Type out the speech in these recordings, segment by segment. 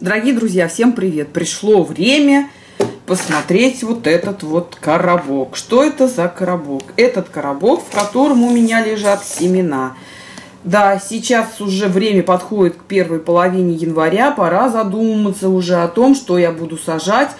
Дорогие друзья, всем привет! Пришло время посмотреть вот этот вот коробок. Что это за коробок? Этот коробок, в котором у меня лежат семена. Да, сейчас уже время подходит к первой половине января. Пора задуматься уже о том, что я буду сажать,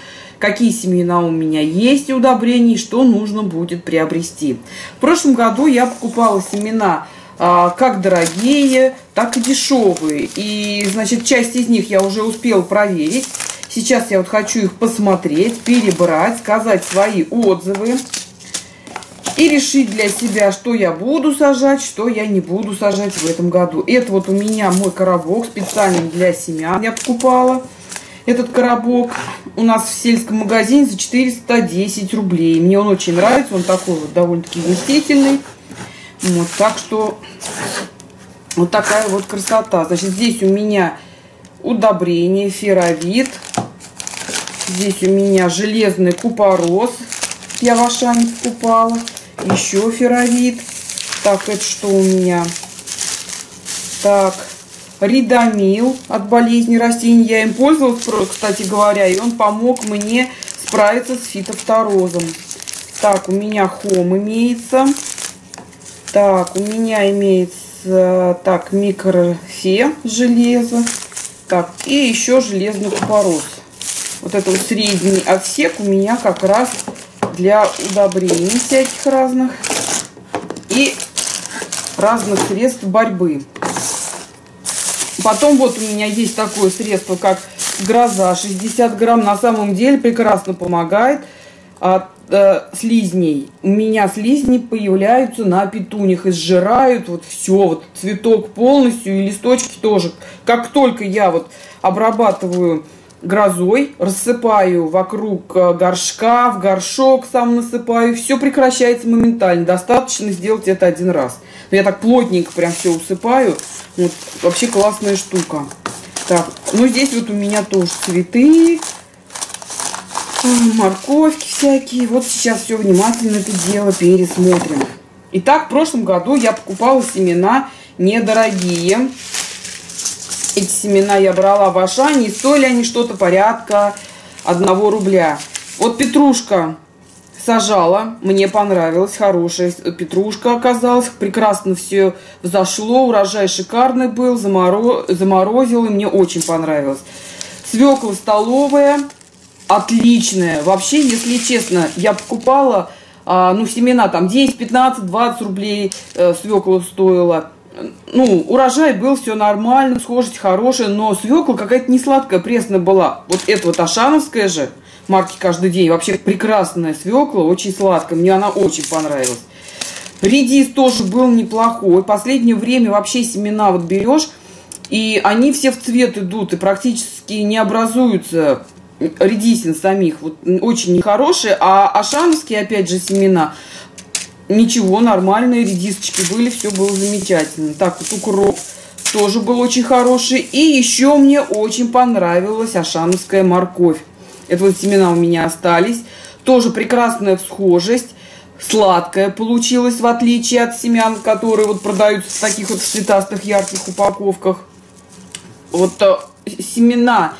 какие семена у меня есть удобрений, что нужно будет приобрести. В прошлом году я покупала семена а, как дорогие, так и дешевые. И, значит, часть из них я уже успел проверить. Сейчас я вот хочу их посмотреть, перебрать, сказать свои отзывы и решить для себя, что я буду сажать, что я не буду сажать в этом году. Это вот у меня мой коробок специально для семян я покупала. Этот коробок у нас в сельском магазине за 410 рублей. Мне он очень нравится, он такой вот довольно-таки вместительный. Вот, так что вот такая вот красота. Значит, здесь у меня удобрение, феровит. Здесь у меня железный купорос. Я в Ашане покупала. Еще феровит. Так, это что у меня? Так, ридомил от болезни растений. Я им пользовалась, кстати говоря, и он помог мне справиться с фитофторозом. Так, у меня хом имеется. Так, у меня имеется так микрофе железо. Так, и еще железный купорос. Вот это вот средний отсек у меня как раз для удобрений всяких разных и разных средств борьбы. Потом вот у меня есть такое средство, как гроза 60 грамм. На самом деле прекрасно помогает от э, слизней. У меня слизни появляются на петунях и сжирают вот все, вот цветок полностью и листочки тоже. Как только я вот обрабатываю грозой, рассыпаю вокруг э, горшка, в горшок сам насыпаю, все прекращается моментально. Достаточно сделать это один раз. Я так плотненько прям все усыпаю. Вот, вообще классная штука. Так, ну здесь вот у меня тоже цветы, морковки всякие. Вот сейчас все внимательно это дело пересмотрим. Итак, в прошлом году я покупала семена недорогие. Эти семена я брала в Ашане, и стоили они что-то порядка одного рубля. Вот петрушка сажала, мне понравилось, хорошая петрушка оказалась, прекрасно все взошло, урожай шикарный был, заморо... заморозил, и мне очень понравилось. Свекла столовая, отличная. Вообще, если честно, я покупала, а, ну, семена там 10, 15, 20 рублей э, свекла стоила. Ну, урожай был, все нормально, схожесть хорошая, но свекла какая-то не сладкая, пресная была. Вот это вот ашановская же, марки каждый день, вообще прекрасная свекла, очень сладкая, мне она очень понравилась. Редис тоже был неплохой. Последнее время вообще семена вот берешь, и они все в цвет идут и практически не образуются редисин самих вот, очень нехорошие, а ашановские, опять же, семена, ничего, нормальные редисочки были, все было замечательно. Так, вот укроп тоже был очень хороший. И еще мне очень понравилась ашановская морковь. Это вот семена у меня остались. Тоже прекрасная всхожесть. Сладкая получилась, в отличие от семян, которые вот продаются в таких вот цветастых ярких упаковках. Вот э, семена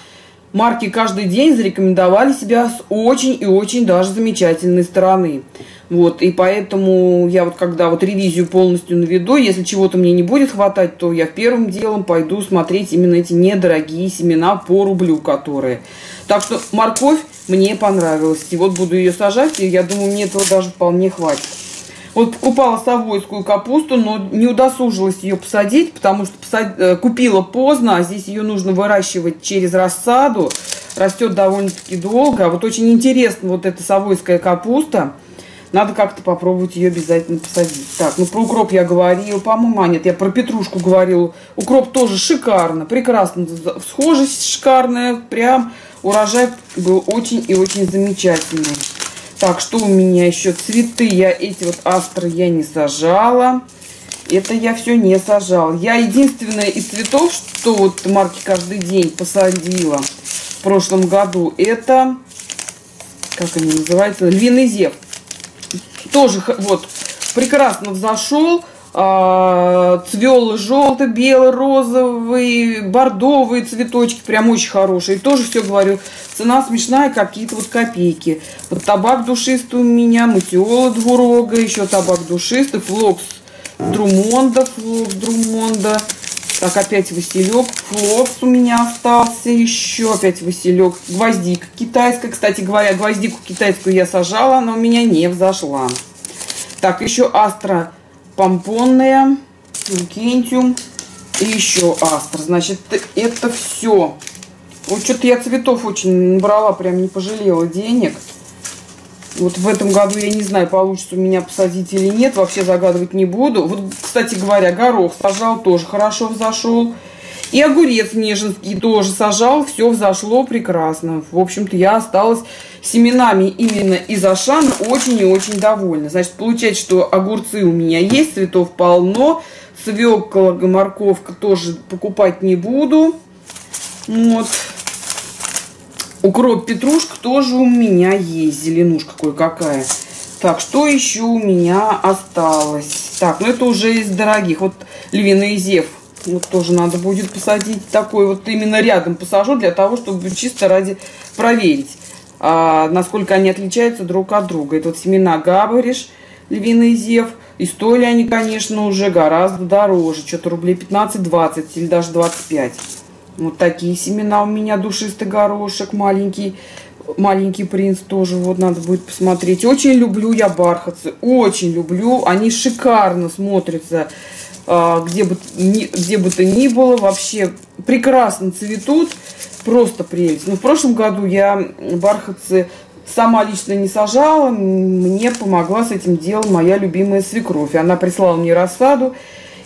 марки каждый день зарекомендовали себя с очень и очень даже замечательной стороны. Вот, и поэтому я вот когда вот ревизию полностью наведу, если чего-то мне не будет хватать, то я первым делом пойду смотреть именно эти недорогие семена по рублю, которые. Так что морковь мне понравилась. И вот буду ее сажать, и я думаю, мне этого даже вполне хватит. Вот покупала совойскую капусту, но не удосужилась ее посадить, потому что посад... Э, купила поздно, а здесь ее нужно выращивать через рассаду. Растет довольно-таки долго. А вот очень интересно вот эта совойская капуста. Надо как-то попробовать ее обязательно посадить. Так, ну про укроп я говорила, по-моему, а нет, я про петрушку говорила. Укроп тоже шикарно, прекрасно, схожесть шикарная, прям урожай был очень и очень замечательный. Так, что у меня еще? Цветы я, эти вот астры я не сажала. Это я все не сажала. Я единственное из цветов, что вот марки каждый день посадила в прошлом году, это, как они называются, львиный зев. Тоже вот прекрасно взошел, цвел желтый, белый, розовый, бордовые цветочки, прям очень хорошие. И тоже все говорю, цена смешная, какие-то вот копейки. Вот табак душистый у меня, матиола двурога, еще табак душистый, флокс Друмонда, флокс Друмонда. Так, опять Василек. Флокс у меня остался еще. Опять Василек. Гвоздика китайская. Кстати говоря, гвоздику китайскую я сажала, она у меня не взошла. Так, еще Астра помпонная. Кентиум. И еще Астра. Значит, это все. Вот что-то я цветов очень брала, прям не пожалела денег. Вот в этом году я не знаю, получится у меня посадить или нет. Вообще загадывать не буду. Вот, кстати говоря, горох сажал, тоже хорошо взошел. И огурец неженский тоже сажал, все взошло прекрасно. В общем-то, я осталась семенами именно из Ашана очень и очень довольна. Значит, получается, что огурцы у меня есть, цветов полно. Свекла, морковка тоже покупать не буду. Вот. Укроп петрушка тоже у меня есть. Зеленушка кое-какая. Так, что еще у меня осталось? Так, ну это уже из дорогих. Вот львиный зев. Вот тоже надо будет посадить такой вот именно рядом посажу для того, чтобы чисто ради проверить, а, насколько они отличаются друг от друга. Это вот семена габариш, львиный зев. И стоили они, конечно, уже гораздо дороже. Что-то рублей 15-20 или даже 25. Вот такие семена у меня, душистый горошек маленький. Маленький принц тоже, вот надо будет посмотреть. Очень люблю я бархатцы, очень люблю. Они шикарно смотрятся, где бы, где бы то ни было. Вообще прекрасно цветут, просто прелесть. Но в прошлом году я бархатцы сама лично не сажала. Мне помогла с этим делом моя любимая свекровь. Она прислала мне рассаду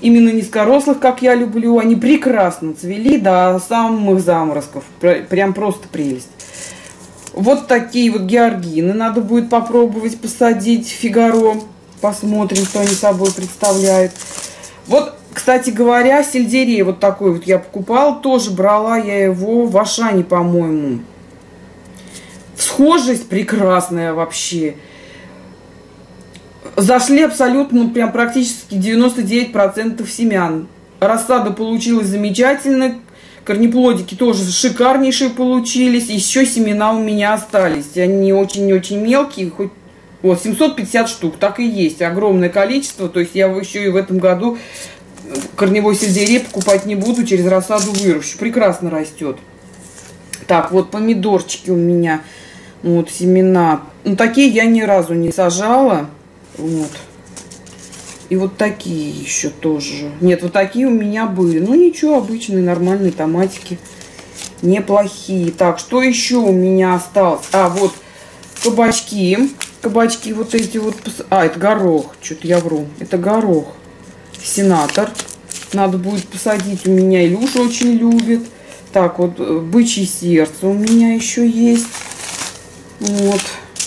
именно низкорослых, как я люблю. Они прекрасно цвели до самых заморозков. Прям просто прелесть. Вот такие вот георгины надо будет попробовать посадить. Фигаро. Посмотрим, что они собой представляют. Вот, кстати говоря, сельдерей вот такой вот я покупала. Тоже брала я его в Ашане, по-моему. Схожесть прекрасная вообще зашли абсолютно, ну, прям практически 99% семян. Рассада получилась замечательная, корнеплодики тоже шикарнейшие получились, еще семена у меня остались. Они очень-очень мелкие, хоть вот 750 штук, так и есть, огромное количество. То есть я еще и в этом году корневой сельдерей покупать не буду, через рассаду выращу. Прекрасно растет. Так, вот помидорчики у меня, вот семена. Ну, такие я ни разу не сажала. Вот. И вот такие еще тоже. Нет, вот такие у меня были. Ну ничего, обычные нормальные томатики. Неплохие. Так, что еще у меня осталось? А, вот кабачки. Кабачки вот эти вот. А, это горох. Что-то я вру. Это горох. Сенатор. Надо будет посадить. У меня Илюша очень любит. Так, вот э, бычье сердце у меня еще есть. Вот.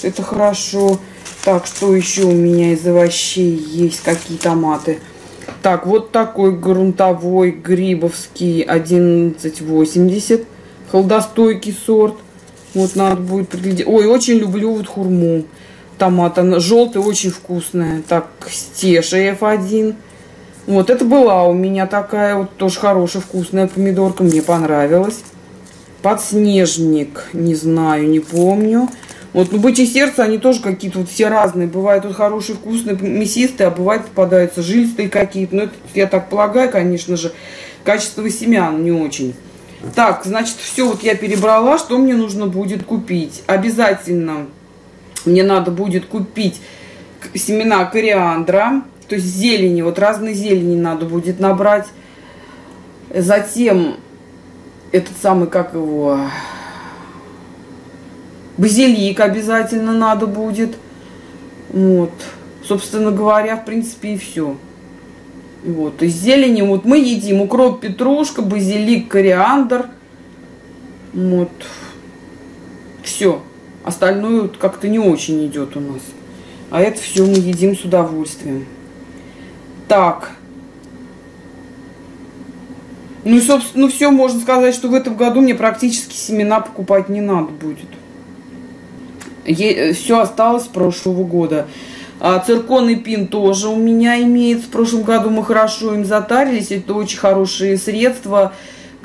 Это хорошо. Так, что еще у меня из овощей есть? Какие томаты? Так, вот такой грунтовой грибовский 1180. Холодостойкий сорт. Вот надо будет приглядеть. Ой, очень люблю вот хурму. Томат, она желтая, очень вкусная. Так, стеша F1. Вот, это была у меня такая вот тоже хорошая, вкусная помидорка. Мне понравилась. Подснежник, не знаю, не помню. Вот, ну, бычье сердце, они тоже какие-то вот все разные. Бывают вот хорошие, вкусные, мясистые, а бывают попадаются жилистые какие-то. Ну, это, я так полагаю, конечно же, качество семян не очень. Так, значит, все вот я перебрала, что мне нужно будет купить. Обязательно мне надо будет купить семена кориандра, то есть зелени, вот разные зелени надо будет набрать. Затем этот самый, как его, Базилик обязательно надо будет. Вот. Собственно говоря, в принципе, и все. Вот. Из зелени вот мы едим укроп, петрушка, базилик, кориандр. Вот. Все. Остальное как-то не очень идет у нас. А это все мы едим с удовольствием. Так. Ну и, собственно, ну все, можно сказать, что в этом году мне практически семена покупать не надо будет все осталось с прошлого года. А цирконный пин тоже у меня имеется. В прошлом году мы хорошо им затарились. Это очень хорошие средства,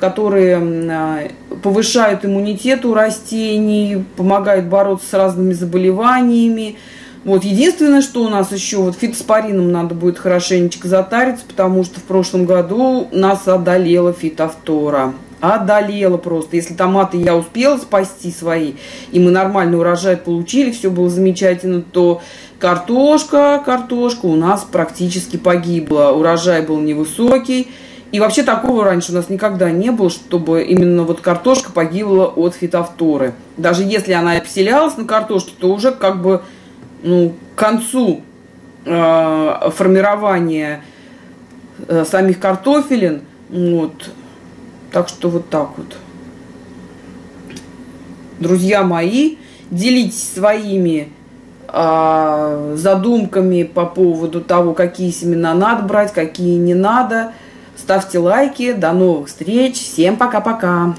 которые а, повышают иммунитет у растений, помогают бороться с разными заболеваниями. Вот, единственное, что у нас еще, вот фитоспорином надо будет хорошенечко затариться, потому что в прошлом году нас одолела фитофтора. Одолела просто. Если томаты я успела спасти свои, и мы нормальный урожай получили, все было замечательно, то картошка, картошка у нас практически погибла. Урожай был невысокий. И вообще такого раньше у нас никогда не было, чтобы именно вот картошка погибла от фитофторы. Даже если она обселялась на картошке, то уже как бы ну, к концу э, формирования э, самих картофелин. Вот. Так что вот так вот. Друзья мои, делитесь своими э, задумками по поводу того, какие семена надо брать, какие не надо. Ставьте лайки. До новых встреч. Всем пока-пока.